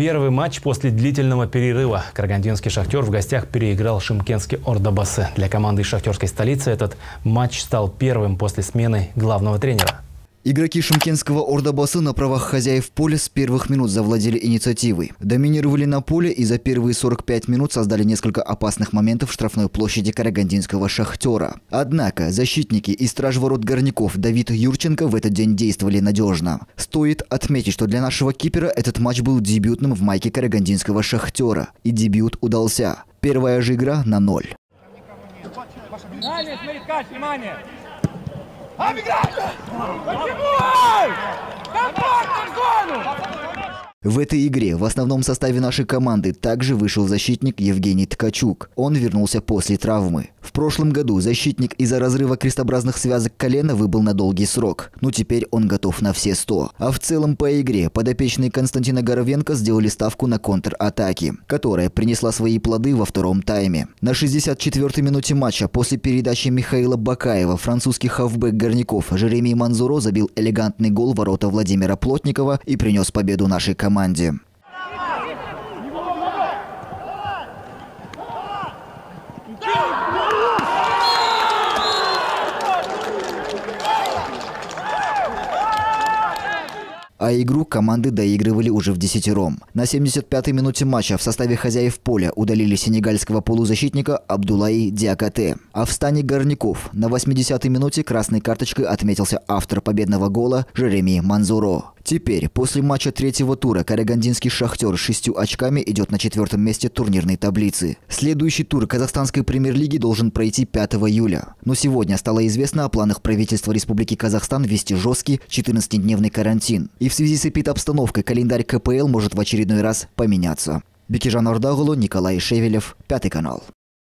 Первый матч после длительного перерыва. Карагандинский «Шахтер» в гостях переиграл шимкенский «Ордобасы». Для команды из шахтерской столицы этот матч стал первым после смены главного тренера. Игроки шимкенского Ордобасы на правах хозяев поля с первых минут завладели инициативой. Доминировали на поле и за первые 45 минут создали несколько опасных моментов в штрафной площади карагандинского «Шахтера». Однако защитники и страж ворот горняков Давид Юрченко в этот день действовали надежно. Стоит отметить, что для нашего кипера этот матч был дебютным в майке карагандинского «Шахтера». И дебют удался. Первая же игра на ноль. Внимание! Vai, Migrata! Continua! É porta, gol! В этой игре в основном составе нашей команды также вышел защитник Евгений Ткачук. Он вернулся после травмы. В прошлом году защитник из-за разрыва крестообразных связок колена выбыл на долгий срок. Но теперь он готов на все 100. А в целом по игре подопечные Константина Горовенко сделали ставку на контратаки, которая принесла свои плоды во втором тайме. На 64-й минуте матча после передачи Михаила Бакаева французский хавбэк Горняков Жеремий Манзуро забил элегантный гол ворота Владимира Плотникова и принес победу нашей команде команде. а игру команды доигрывали уже в десятером. На 75-й минуте матча в составе хозяев поля удалили сенегальского полузащитника Абдулаи Диакате. А в стане горняков на 80-й минуте красной карточкой отметился автор победного гола Жереми Манзуро. Теперь, после матча третьего тура, карагандинский «Шахтер» с шестью очками идет на четвертом месте турнирной таблицы. Следующий тур казахстанской премьер-лиги должен пройти 5 июля. Но сегодня стало известно о планах правительства Республики Казахстан ввести жесткий 14-дневный карантин. И в связи с эпид-обстановкой календарь КПЛ может в очередной раз поменяться. Бекижан Ордагулу, Николай Шевелев, Пятый канал.